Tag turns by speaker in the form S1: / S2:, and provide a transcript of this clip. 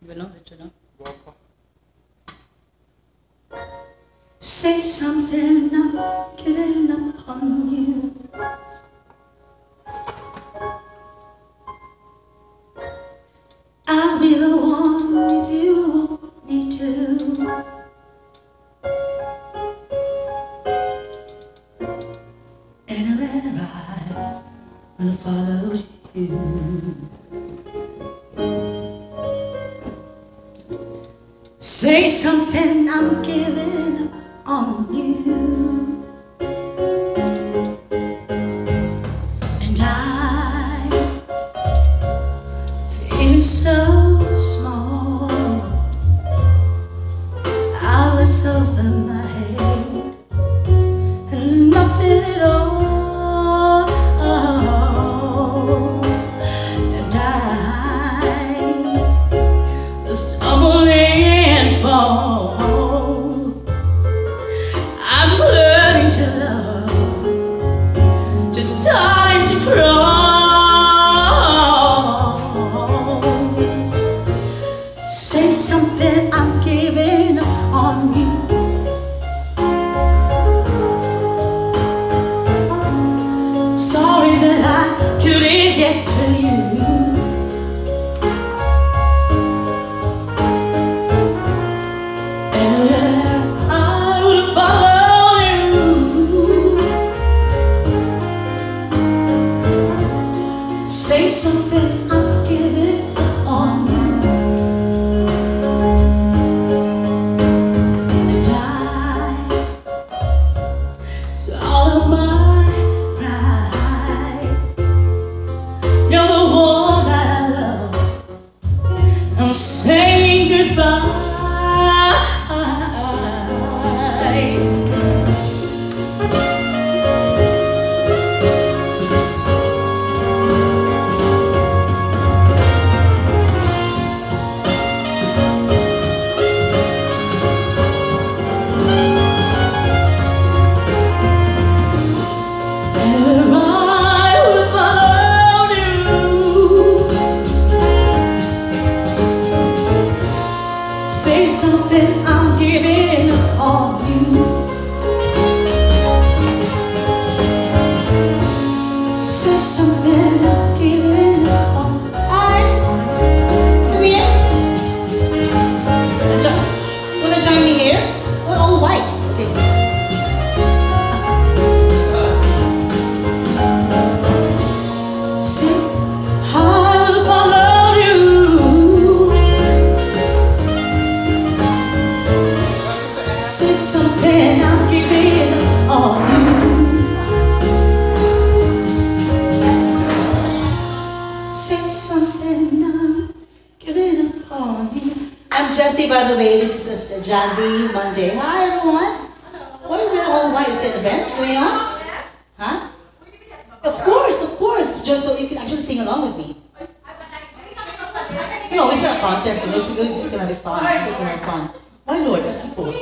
S1: You will know that you know. Say something, I'm giving up on you. I'll be the one if you want me to. And when I will follow you. Say something, I'm giving Say something, I'm giving up on you. Sorry that I couldn't get to you. Saying goodbye. Say something, I'm giving up on you. Say something, something, I'm giving on you. Say something, I'm giving up on you. I'm Jessie, by the way. This is Sister Jazzy Monday. Hi, everyone. What are we all white? Is an event going on? Huh? Of course, of course. So you can actually sing along with me. No, it's not a contest. We're just, just gonna have fun. We're just gonna have fun. My lord, that's cool.